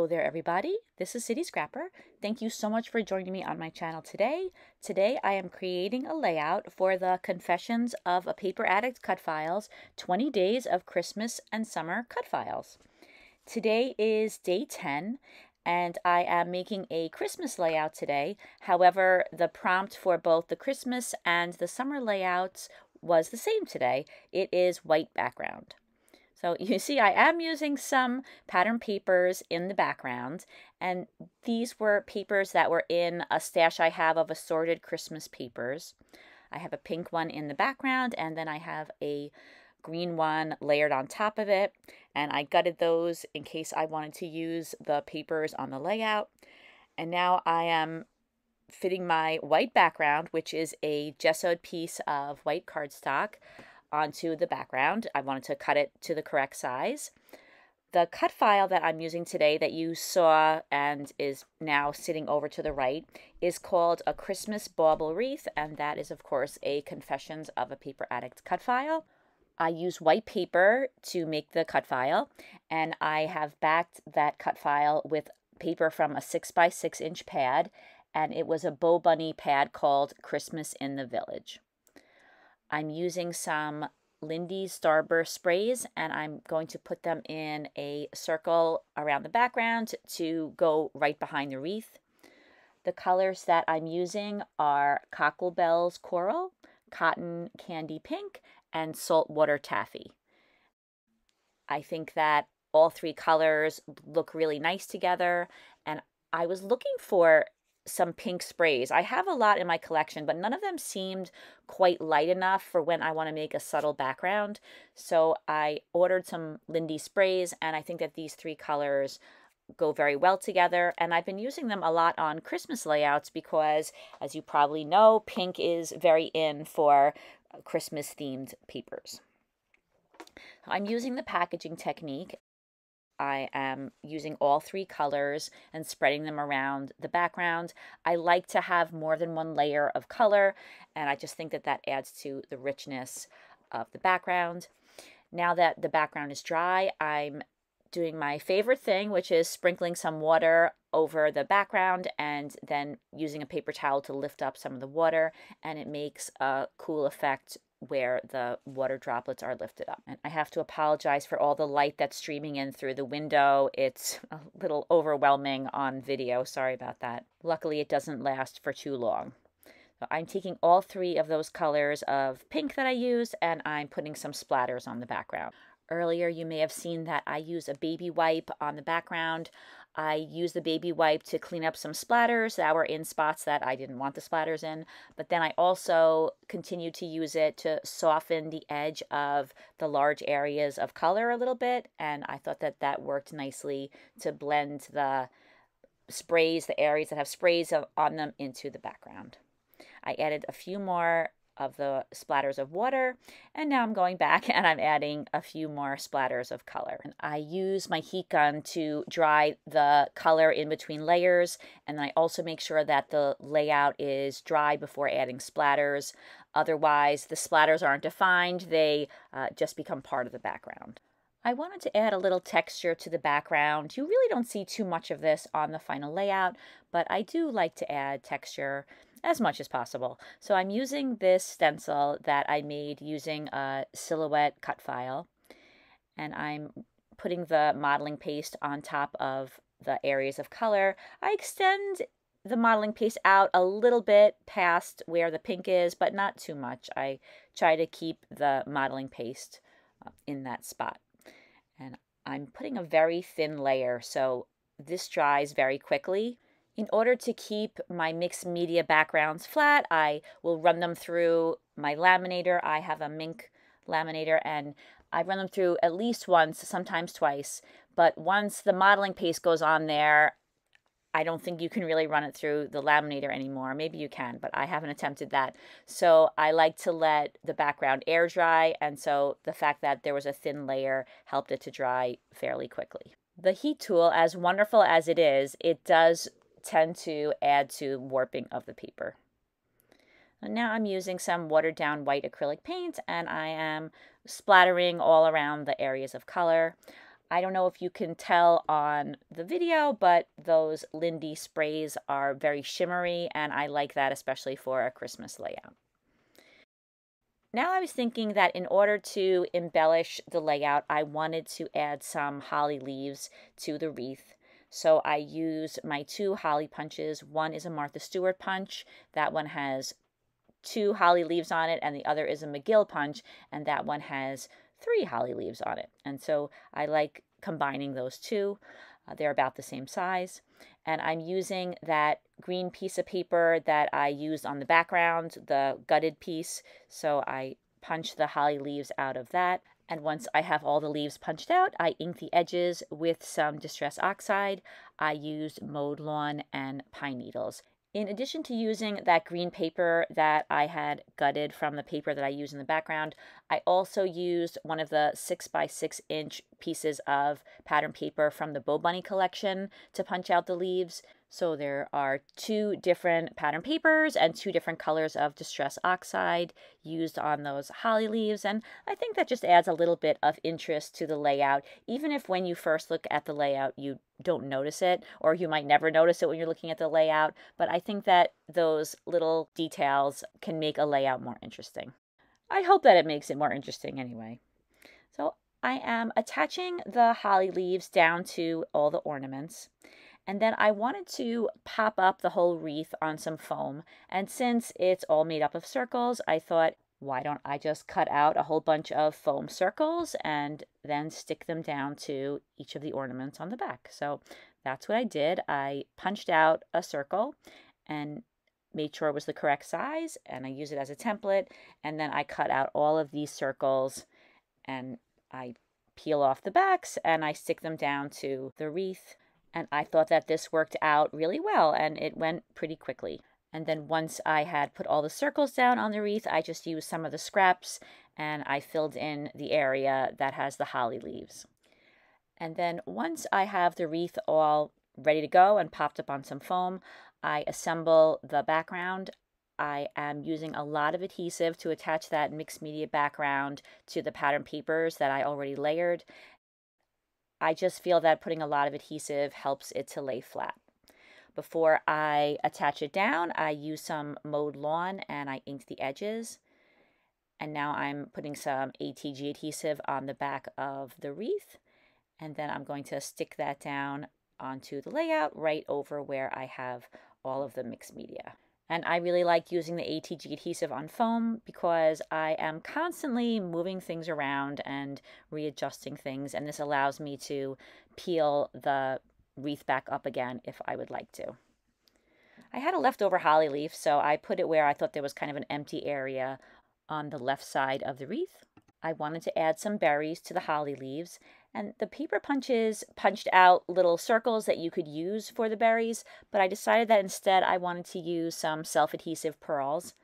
Hello there everybody, this is Cityscrapper. Thank you so much for joining me on my channel today. Today I am creating a layout for the Confessions of a Paper Addict cut files 20 days of Christmas and Summer cut files. Today is day 10 and I am making a Christmas layout today. However, the prompt for both the Christmas and the summer layouts was the same today. It is white background. So you see I am using some pattern papers in the background and these were papers that were in a stash I have of assorted Christmas papers. I have a pink one in the background and then I have a green one layered on top of it and I gutted those in case I wanted to use the papers on the layout. And now I am fitting my white background, which is a gessoed piece of white cardstock onto the background. I wanted to cut it to the correct size. The cut file that I'm using today that you saw and is now sitting over to the right is called a Christmas Bauble Wreath, and that is, of course, a Confessions of a Paper Addict cut file. I use white paper to make the cut file, and I have backed that cut file with paper from a 6 by 6 inch pad, and it was a Bo Bunny pad called Christmas in the Village. I'm using some Lindy's Starburst sprays and I'm going to put them in a circle around the background to go right behind the wreath. The colors that I'm using are Cocklebell's Coral, Cotton Candy Pink, and Saltwater Taffy. I think that all three colors look really nice together and I was looking for some pink sprays. I have a lot in my collection, but none of them seemed quite light enough for when I want to make a subtle background. So I ordered some Lindy sprays, and I think that these three colors go very well together. And I've been using them a lot on Christmas layouts because, as you probably know, pink is very in for uh, Christmas themed papers. I'm using the packaging technique I am using all three colors and spreading them around the background. I like to have more than one layer of color, and I just think that that adds to the richness of the background. Now that the background is dry, I'm doing my favorite thing, which is sprinkling some water over the background and then using a paper towel to lift up some of the water, and it makes a cool effect where the water droplets are lifted up. And I have to apologize for all the light that's streaming in through the window. It's a little overwhelming on video. Sorry about that. Luckily, it doesn't last for too long. I'm taking all three of those colors of pink that I use and I'm putting some splatters on the background. Earlier, you may have seen that I use a baby wipe on the background. I used the baby wipe to clean up some splatters that were in spots that I didn't want the splatters in. But then I also continued to use it to soften the edge of the large areas of color a little bit. And I thought that that worked nicely to blend the sprays, the areas that have sprays on them into the background. I added a few more of the splatters of water. And now I'm going back and I'm adding a few more splatters of color. And I use my heat gun to dry the color in between layers. And I also make sure that the layout is dry before adding splatters. Otherwise, the splatters aren't defined. They uh, just become part of the background. I wanted to add a little texture to the background. You really don't see too much of this on the final layout, but I do like to add texture as much as possible. So I'm using this stencil that I made using a silhouette cut file and I'm putting the modeling paste on top of the areas of color. I extend the modeling paste out a little bit past where the pink is, but not too much. I try to keep the modeling paste uh, in that spot. And I'm putting a very thin layer, so this dries very quickly. In order to keep my mixed media backgrounds flat, I will run them through my laminator. I have a Minc laminator and I run them through at least once, sometimes twice. But once the modeling paste goes on there, I don't think you can really run it through the laminator anymore. Maybe you can, but I haven't attempted that. So I like to let the background air dry, and so the fact that there was a thin layer helped it to dry fairly quickly. The heat tool, as wonderful as it is, it does tend to add to warping of the paper. And now I'm using some watered down white acrylic paint and I am splattering all around the areas of color. I don't know if you can tell on the video, but those Lindy sprays are very shimmery and I like that especially for a Christmas layout. Now I was thinking that in order to embellish the layout, I wanted to add some holly leaves to the wreath. So I use my two holly punches. One is a Martha Stewart punch. That one has two holly leaves on it, and the other is a McGill punch, and that one has three holly leaves on it. And so I like combining those two. Uh, they're about the same size. And I'm using that green piece of paper that I used on the background, the gutted piece. So I punch the holly leaves out of that. And once I have all the leaves punched out, I ink the edges with some Distress Oxide. I used Mowed Lawn and pine needles. In addition to using that green paper that I had gutted from the paper that I use in the background, I also used one of the 6 by 6 inch pieces of pattern paper from the Bo Bunny collection to punch out the leaves. So there are two different pattern papers and two different colors of Distress Oxide used on those holly leaves. And I think that just adds a little bit of interest to the layout, even if when you first look at the layout, you don't notice it, or you might never notice it when you're looking at the layout. But I think that those little details can make a layout more interesting. I hope that it makes it more interesting anyway. So I am attaching the holly leaves down to all the ornaments. And then I wanted to pop up the whole wreath on some foam. And since it's all made up of circles, I thought, why don't I just cut out a whole bunch of foam circles and then stick them down to each of the ornaments on the back. So that's what I did. I punched out a circle and made sure it was the correct size and I used it as a template. And then I cut out all of these circles and I peel off the backs and I stick them down to the wreath and I thought that this worked out really well and it went pretty quickly. And then once I had put all the circles down on the wreath, I just used some of the scraps and I filled in the area that has the holly leaves. And then once I have the wreath all ready to go and popped up on some foam, I assemble the background. I am using a lot of adhesive to attach that mixed media background to the pattern papers that I already layered. I just feel that putting a lot of adhesive helps it to lay flat. Before I attach it down, I use some mowed lawn and I ink the edges. And now I'm putting some ATG adhesive on the back of the wreath. And then I'm going to stick that down onto the layout right over where I have all of the mixed media. And I really like using the ATG adhesive on foam because I am constantly moving things around and readjusting things. And this allows me to peel the wreath back up again if I would like to. I had a leftover holly leaf, so I put it where I thought there was kind of an empty area on the left side of the wreath. I wanted to add some berries to the holly leaves, and the paper punches punched out little circles that you could use for the berries, but I decided that instead I wanted to use some self-adhesive pearls.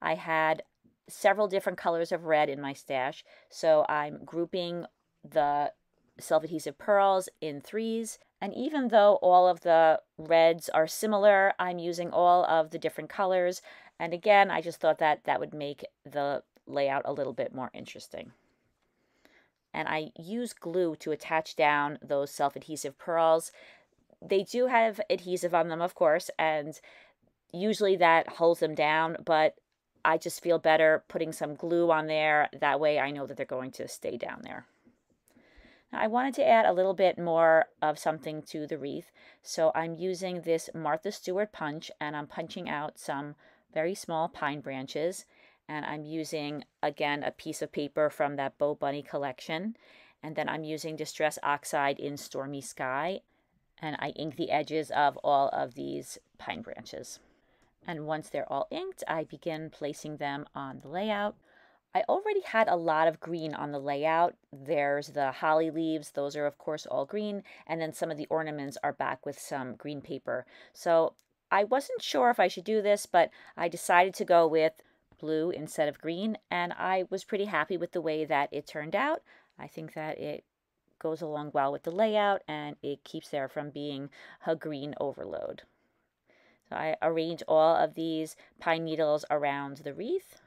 I had several different colors of red in my stash, so I'm grouping the self-adhesive pearls in threes. And even though all of the reds are similar, I'm using all of the different colors. And again, I just thought that that would make the layout a little bit more interesting and I use glue to attach down those self-adhesive pearls. They do have adhesive on them, of course, and usually that holds them down, but I just feel better putting some glue on there. That way I know that they're going to stay down there. Now, I wanted to add a little bit more of something to the wreath, so I'm using this Martha Stewart punch and I'm punching out some very small pine branches and I'm using again a piece of paper from that Bo Bunny collection and then I'm using Distress Oxide in Stormy Sky and I ink the edges of all of these pine branches. And once they're all inked, I begin placing them on the layout. I already had a lot of green on the layout. There's the holly leaves, those are of course all green, and then some of the ornaments are back with some green paper. So I wasn't sure if I should do this, but I decided to go with blue instead of green, and I was pretty happy with the way that it turned out. I think that it goes along well with the layout and it keeps there from being a green overload. So I arrange all of these pine needles around the wreath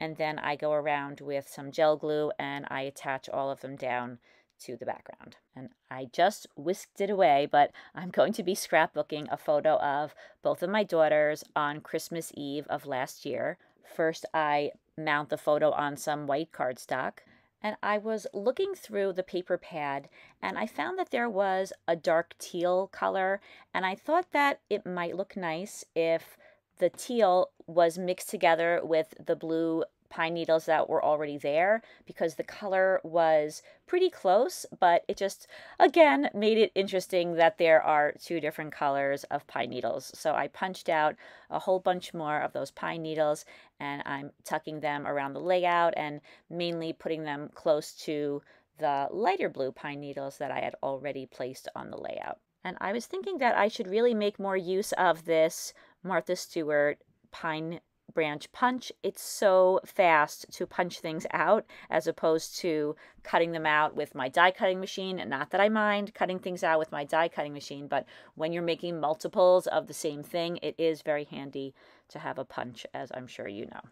and then I go around with some gel glue and I attach all of them down to the background. And I just whisked it away, but I'm going to be scrapbooking a photo of both of my daughters on Christmas Eve of last year. First, I mount the photo on some white cardstock. And I was looking through the paper pad and I found that there was a dark teal color. And I thought that it might look nice if the teal was mixed together with the blue pine needles that were already there because the color was pretty close, but it just, again, made it interesting that there are two different colors of pine needles. So I punched out a whole bunch more of those pine needles and I'm tucking them around the layout and mainly putting them close to the lighter blue pine needles that I had already placed on the layout. And I was thinking that I should really make more use of this Martha Stewart pine branch punch. It's so fast to punch things out as opposed to cutting them out with my die cutting machine. Not that I mind cutting things out with my die cutting machine, but when you're making multiples of the same thing, it is very handy to have a punch, as I'm sure you know.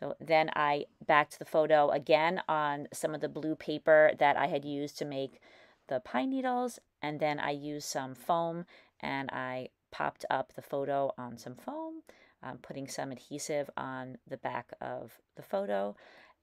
So then I backed the photo again on some of the blue paper that I had used to make the pine needles, and then I used some foam and I popped up the photo on some foam um, putting some adhesive on the back of the photo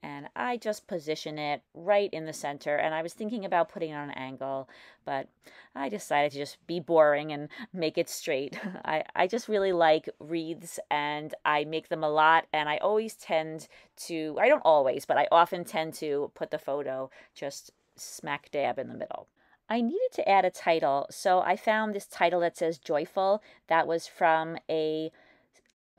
and I just position it right in the center. And I was thinking about putting it on an angle, but I decided to just be boring and make it straight. I, I just really like wreaths and I make them a lot. And I always tend to, I don't always, but I often tend to put the photo just smack dab in the middle. I needed to add a title, so I found this title that says Joyful. That was from a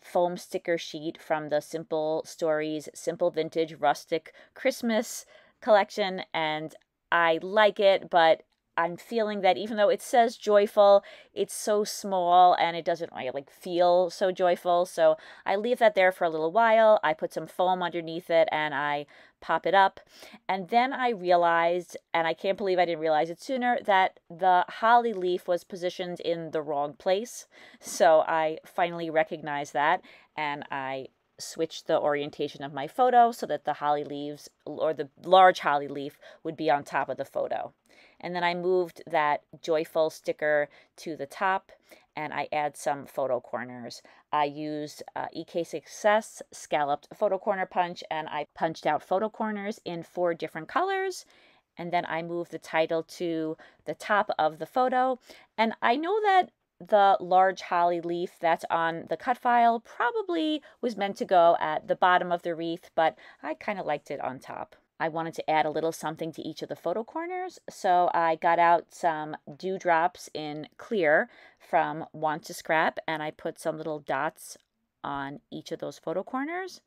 foam sticker sheet from the Simple Stories Simple Vintage Rustic Christmas collection and I like it, but I'm feeling that even though it says joyful, it's so small and it doesn't like feel so joyful. So I leave that there for a little while. I put some foam underneath it and I pop it up. And then I realized, and I can't believe I didn't realize it sooner, that the holly leaf was positioned in the wrong place. So I finally recognized that and I switched the orientation of my photo so that the holly leaves or the large holly leaf would be on top of the photo. And then I moved that joyful sticker to the top and I add some photo corners. I used uh, EK Success scalloped photo corner punch and I punched out photo corners in four different colors. And then I moved the title to the top of the photo. And I know that the large holly leaf that's on the cut file probably was meant to go at the bottom of the wreath, but I kind of liked it on top. I wanted to add a little something to each of the photo corners, so I got out some dewdrops in clear from Want2Scrap and I put some little dots on each of those photo corners.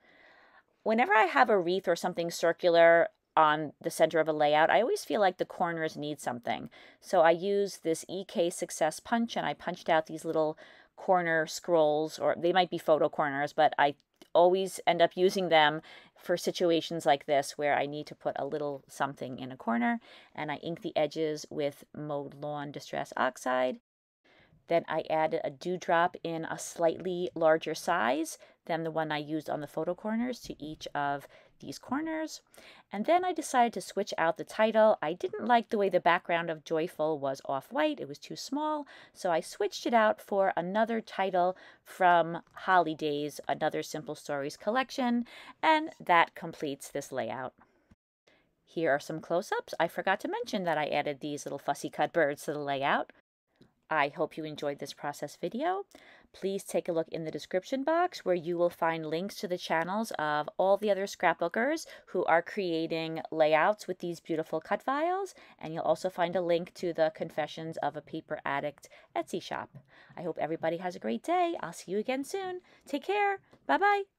Whenever I have a wreath or something circular on the center of a layout, I always feel like the corners need something. So I use this EK Success punch and I punched out these little corner scrolls, or they might be photo corners, but I always end up using them for situations like this where I need to put a little something in a corner and I ink the edges with Mowed Lawn Distress Oxide. Then I added a dewdrop in a slightly larger size than the one I used on the photo corners to each of these corners. And then I decided to switch out the title. I didn't like the way the background of Joyful was off-white. It was too small. So I switched it out for another title from Holly Days, another Simple Stories collection. And that completes this layout. Here are some close-ups. I forgot to mention that I added these little fussy cut birds to the layout. I hope you enjoyed this process video. Please take a look in the description box where you will find links to the channels of all the other scrapbookers who are creating layouts with these beautiful cut files. And you'll also find a link to the Confessions of a Paper Addict Etsy shop. I hope everybody has a great day. I'll see you again soon. Take care. Bye-bye.